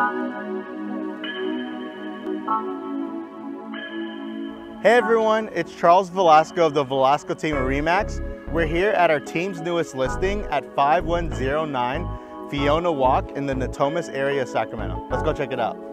Hey everyone, it's Charles Velasco of the Velasco team at Remax. We're here at our team's newest listing at 5109 Fiona Walk in the Natomas area of Sacramento. Let's go check it out.